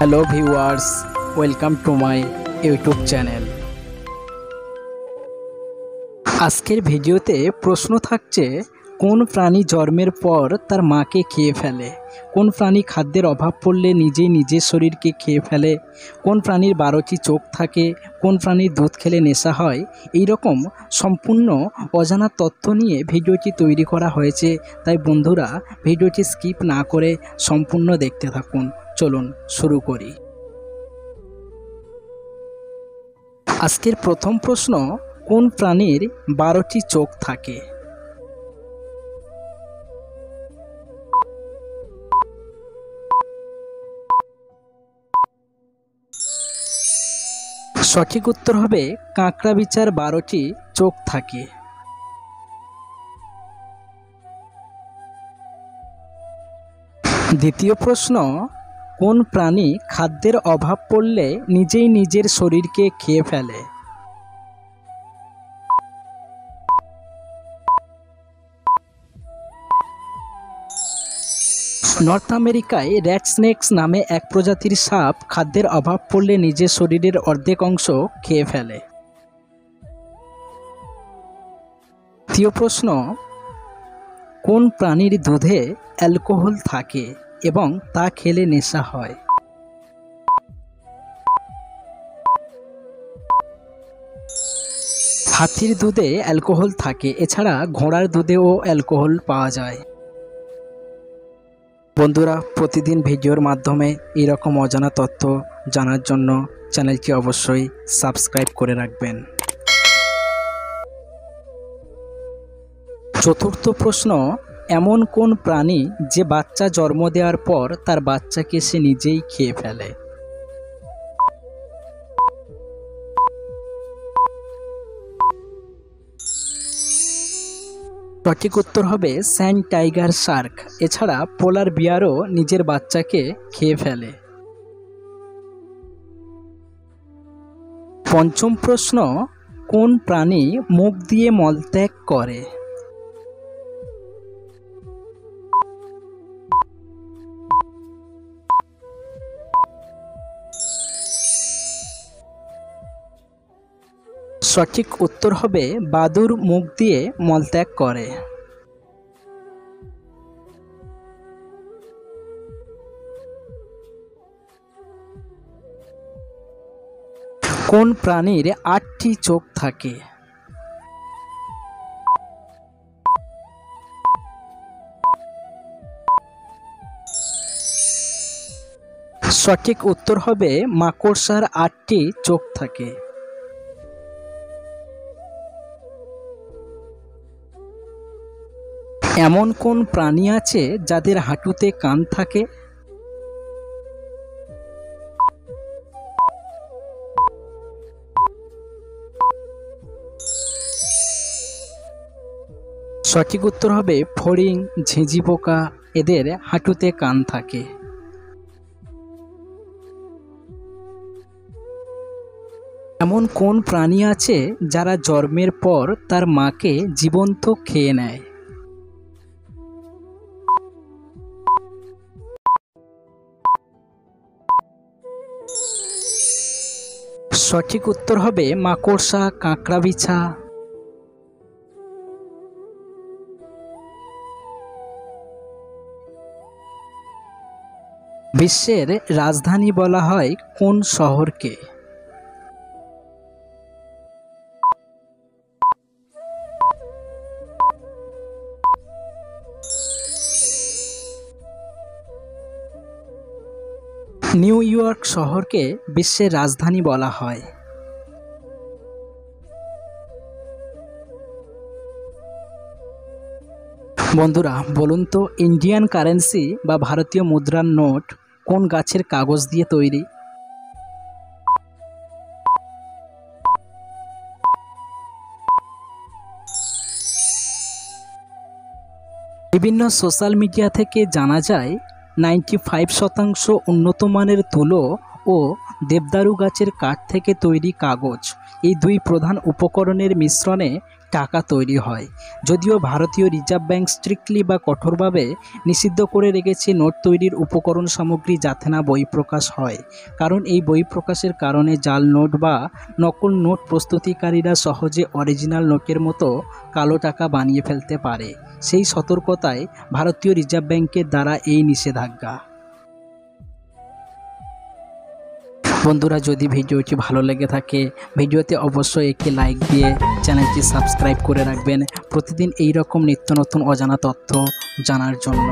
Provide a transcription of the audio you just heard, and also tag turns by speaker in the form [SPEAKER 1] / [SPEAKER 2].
[SPEAKER 1] Hello viewers welcome to my YouTube channel আজকের ভিডিওতে প্রশ্ন থাকছে, কোন প্রাণী জন্মের পর তার মাকে খেয়ে ফেলে? কোন প্রাণী খাদ্যের অভাব পড়লে নিজেই নিজের শরীরকে খেয়ে ফেলে? কোন প্রাণীর বারোটি চোখ থাকে? কোন প্রাণীর দুধ খেলে নেশা হয়? এই রকম সম্পূর্ণ অজানা তথ্য নিয়ে ভিডিওটি তৈরি করা হয়েছে, তাই বন্ধুরা ভিডিওটি স্কিপ না করে সম্পূর্ণ দেখতে থাকুন। চলুন শুরু করি। আজকের প্রথম প্রশ্ন, কোন প্রাণীর বারোটি চোখ থাকে? সঠিক উত্তর হবে, কাঁকড়া বিচার বারোটি চোখ থাকে। দ্বিতীয় প্রশ্ন কোন প্রাণী খাদ্যের অভাব পড়লে নিজেই নিজের শরীরকে খেয়ে ফেলে? নর্থ আমেরিকায় র্যাট স্নেকস নামে এক প্রজাতির সাপ খাদ্যের অভাব পড়লে নিজের শরীরের অর্ধেক অংশ খেয়ে ফেলে। তৃতীয় প্রশ্ন, কোন প্রাণীর দুধে অ্যালকোহল থাকে? এবং তা খেলে নেশা হয়। হাতির দুধে অ্যালকোহল থাকে, এছাড়া ঘোড়ার দুধেও অ্যালকোহল পাওয়া যায়। বন্ধুরা, প্রতিদিন ভিডিওর মাধ্যমে এরকম অজানা তথ্য জানার জন্য চ্যানেলটি অবশ্যই সাবস্ক্রাইব করে রাখবেন। চতুর্থ প্রশ্ন এমন কোন প্রাণী যে বাচ্চা জন্ম দেওয়ার পর তার বাচ্চাকে সে নিজেই খেয়ে ফেলে? সঠিক উত্তর হবে স্যান্ড টাইগার শার্ক। এছাড়া পোলার বিয়ারও নিজের বাচ্চাকে খেয়ে ফেলে। পঞ্চম প্রশ্ন, কোন প্রাণী মুখ দিয়ে মলত্যাগ করে? সঠিক উত্তর হবে বাদুর মুখ দিয়ে মলত্যাগ করে। কোন প্রাণীর আটটি চোখ থাকে? সঠিক উত্তর হবে মাকড়সার আটটি চোখ থাকে। এমন কোন প্রাণী আছে যাদের হাঁটুতে কান থাকে? সঠিক উত্তর হবে ফড়িং, ঝিঁঝি পোকা, এদের হাঁটুতে কান থাকে। এমন কোন প্রাণী আছে যারা জন্মের পর তার মাকে জীবন্ত খেয়ে নেয়? সঠিক উত্তর হবে মাকড়সা কাঁকড়া বিছা বিশ্বের রাজধানী বলা হয় কোন শহরকে? নিউ ইয়র্ক শহরকে বিশ্বের রাজধানী বলা হয়। বন্ধুরা, বলুন তো ইন্ডিয়ান কারেন্সি বা ভারতীয় মুদ্রার নোট কোন গাছের কাগজ দিয়ে তৈরি? বিভিন্ন সোশ্যাল মিডিয়া থেকে জানা যায় নাইনটি ফাইভ শতাংশ উন্নত মানের তুলো ও দেবদারু গাছের কাঠ থেকে তৈরি কাগজ। এই দুই প্রধান উপকরণের মিশ্রণে টাকা তৈরি হয়। যদিও ভারতীয় রিজার্ভ ব্যাংক স্ট্রিক্টলি বা কঠোরভাবে নিষিদ্ধ করে রেখেছে নোট তৈরির উপকরণ সামগ্রী যাতে না বই প্রকাশ হয়। কারণ এই বই প্রকাশের কারণে জাল নোট বা নকল নোট প্রস্তুতিকারীরা সহজে অরিজিনাল নোটের মতো কালো টাকা বানিয়ে ফেলতে পারে। সেই সতর্কতায় ভারতীয় রিজার্ভ ব্যাংকের দ্বারা এই নিষেধাজ্ঞা। বন্ধুরা, যদি ভিডিওটি ভালো লেগে থাকে, ভিডিওতে অবশ্যই একটি লাইক দিয়ে চ্যানেলটি সাবস্ক্রাইব করে রাখবেন। প্রতিদিন এই রকম নিত্য নতুন অজানা তথ্য জানার জন্য।